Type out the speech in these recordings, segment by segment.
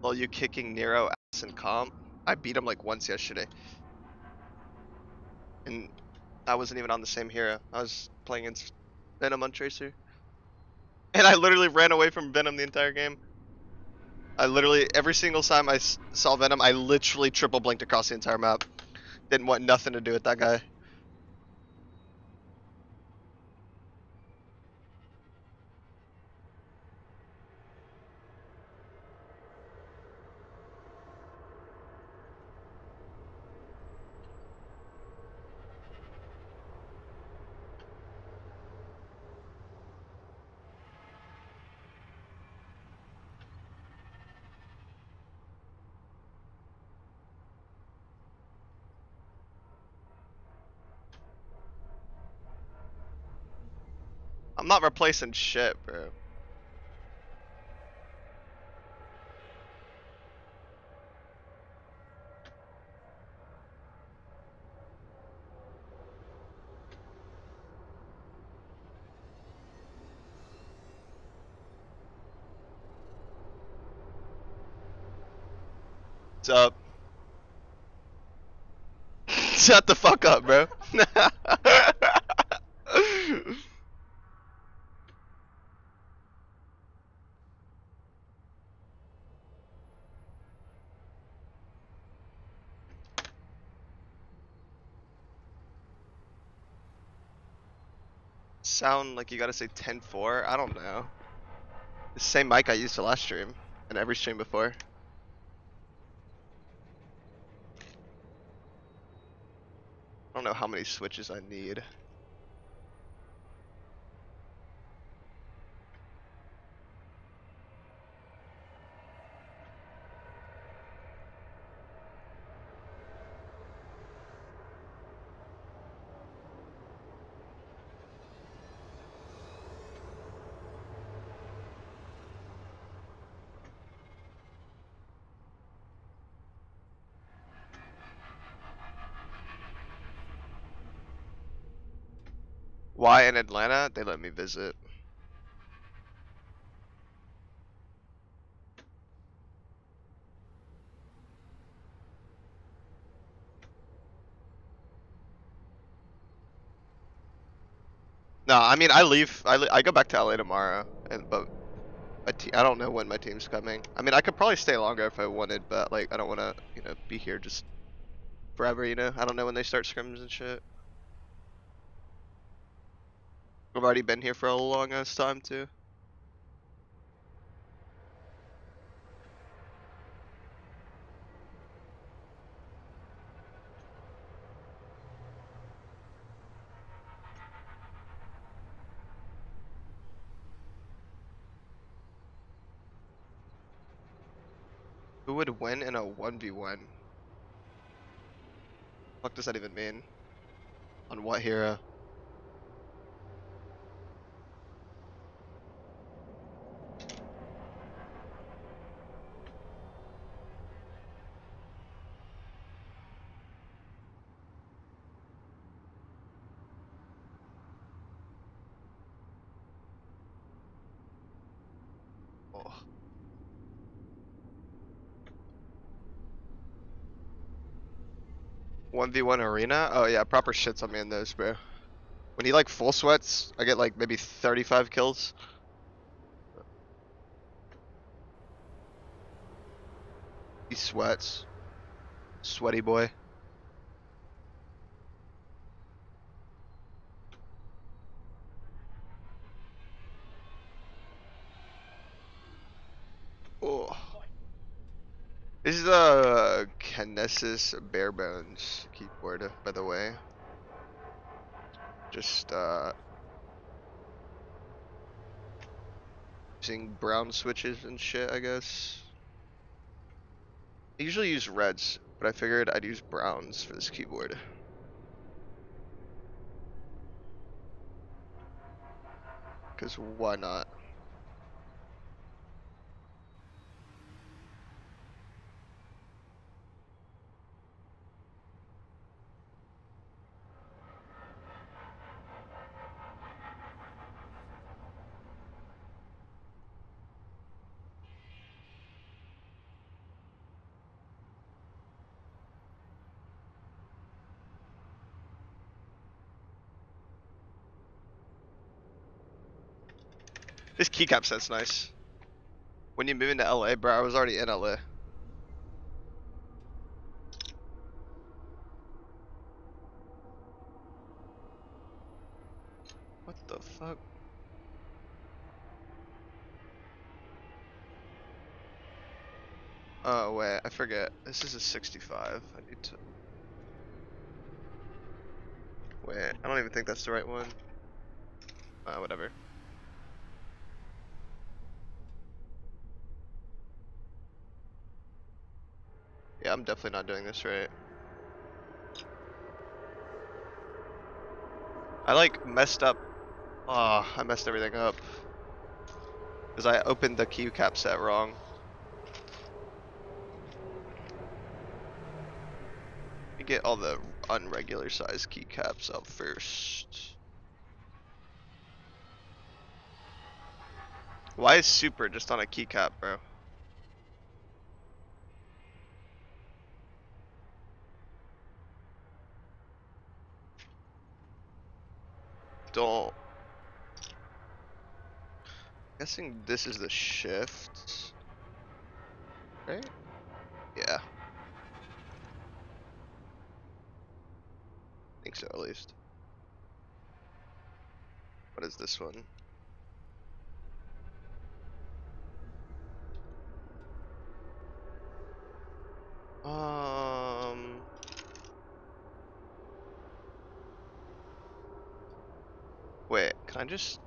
While you kicking Nero ass in comp. I beat him like once yesterday. And I wasn't even on the same hero. I was playing against Venom on Tracer. And I literally ran away from Venom the entire game. I literally, every single time I saw Venom, I literally triple blinked across the entire map. Didn't want nothing to do with that guy. I'm not replacing shit, bro. What's up? Shut the fuck up, bro. Sound like you gotta say 10-4? I don't know. The same mic I used to last stream and every stream before. I don't know how many switches I need. Why in Atlanta? They let me visit. No, I mean I leave. I, I go back to LA tomorrow, and but my te- I don't know when my team's coming. I mean I could probably stay longer if I wanted, but like I don't want to you know be here just forever. You know I don't know when they start scrims and shit. I've already been here for a long ass time too. Who would win in a 1v1? What does that even mean? On what hero? 1v1 arena? Oh yeah, proper shits on me in those, bro. When he like full sweats, I get like maybe 35 kills. He sweats. Sweaty boy. Oh. This is a Kinesis bare bones keyboard, by the way. Just uh using brown switches and shit, I guess. I usually use reds, but I figured I'd use browns for this keyboard. Cause why not? Keycap set's nice. When you move into LA, bro, I was already in LA. What the fuck? Oh wait, I forget. This is a 65. I need to. Wait, I don't even think that's the right one. Uh, whatever. I'm definitely not doing this right. I like messed up. Oh, I messed everything up. Because I opened the keycap set wrong. Me get all the unregular size keycaps out first. Why is super just on a keycap, bro? Don't. Guessing this is the shift. Right? Yeah. think so at least. What is this one? Um. Wait, can I just?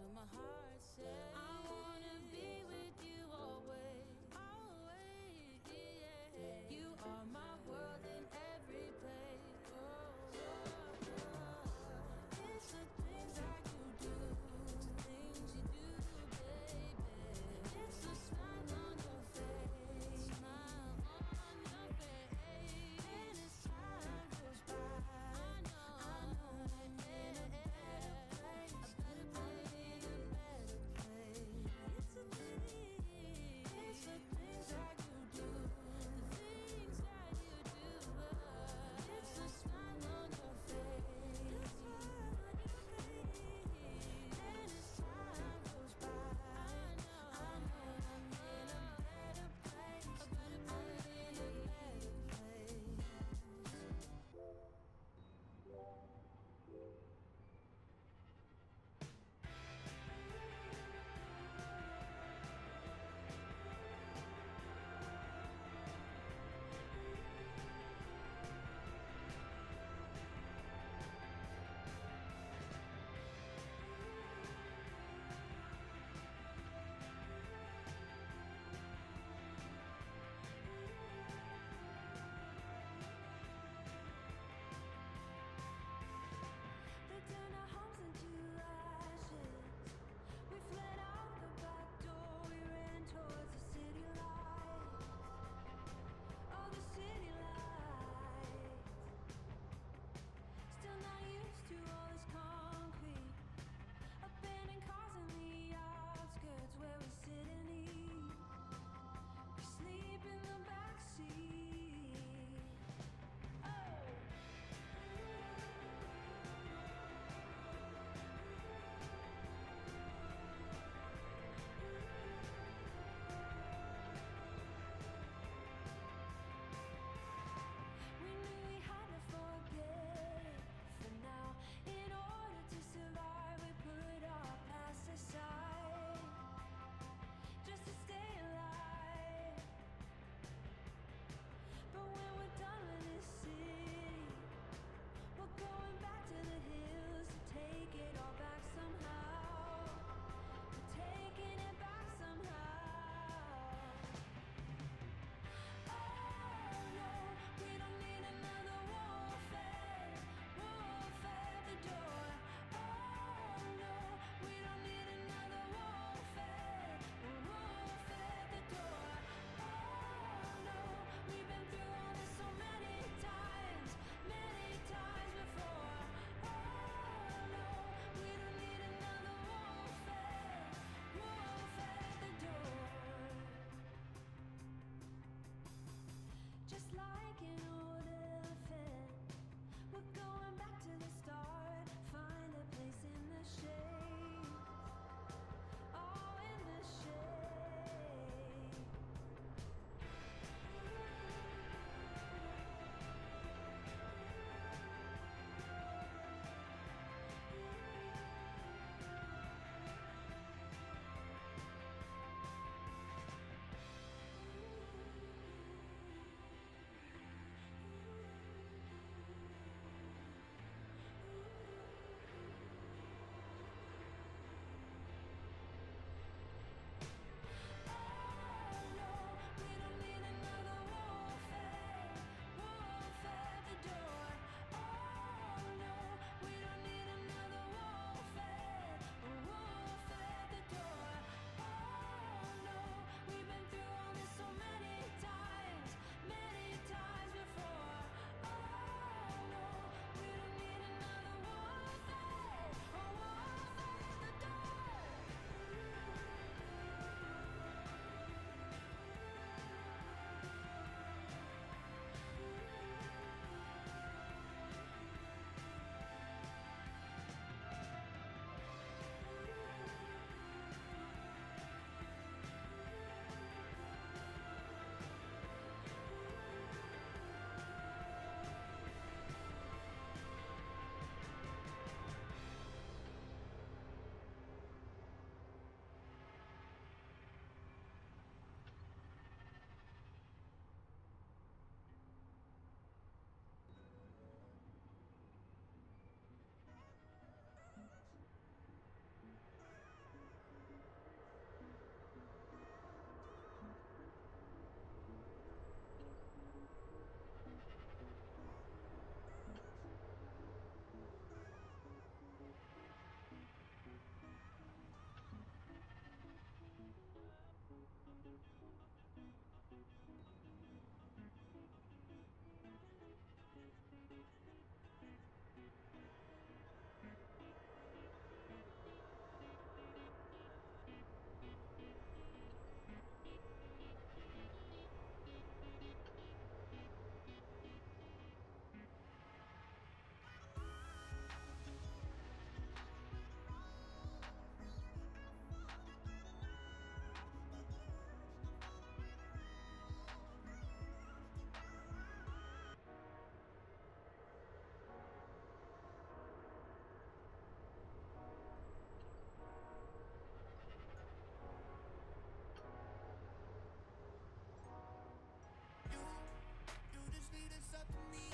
with my heart. You to me.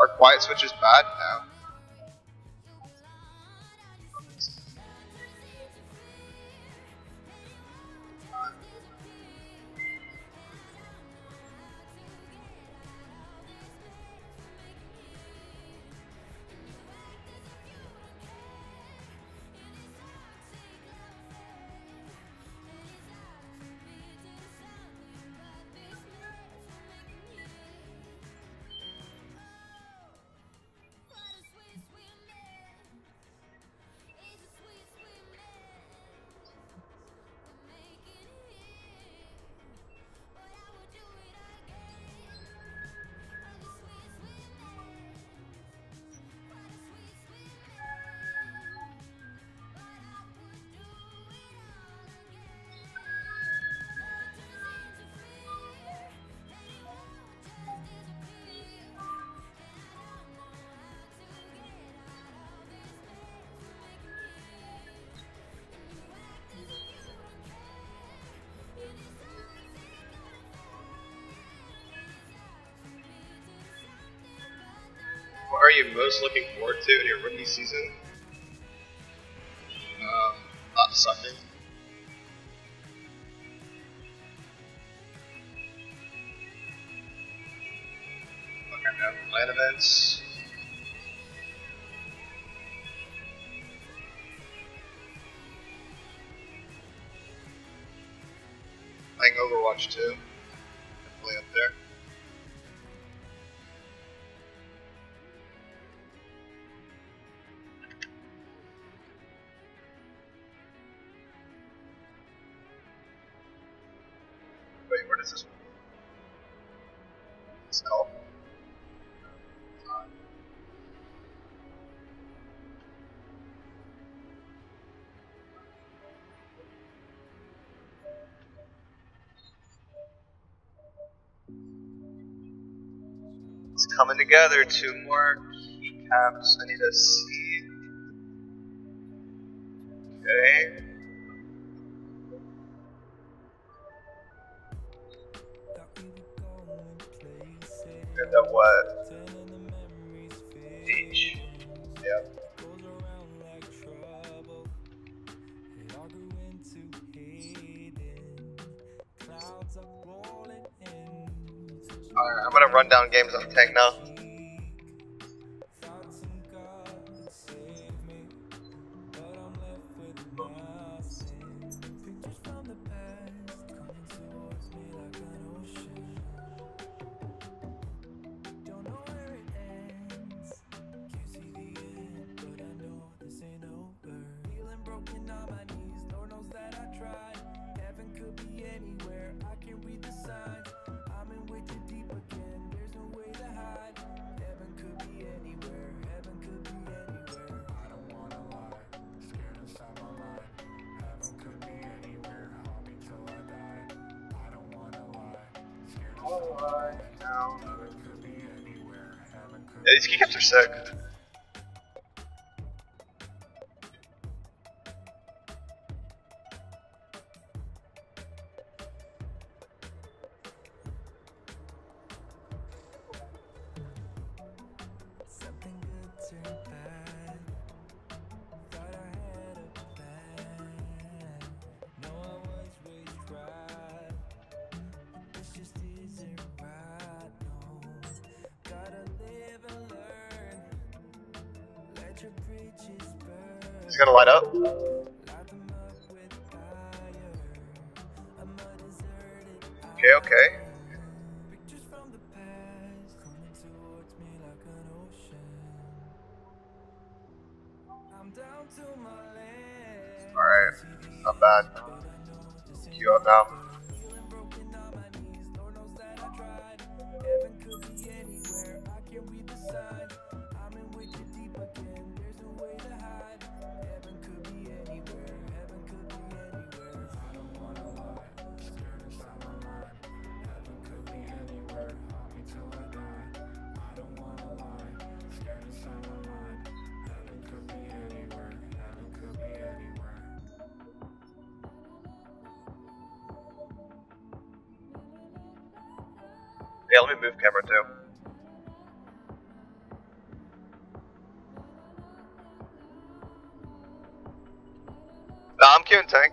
Are quiet switches bad now? are you most looking forward to in your rookie season? Um, not sucking. Looking at plan events. Playing Overwatch 2. coming together. Two more keycaps. I need a C. Okay. And then what? rundown games on tank now. These keycaps are sick. It's gonna light up. Yeah, let me move camera too. Nah, I'm queuing tank.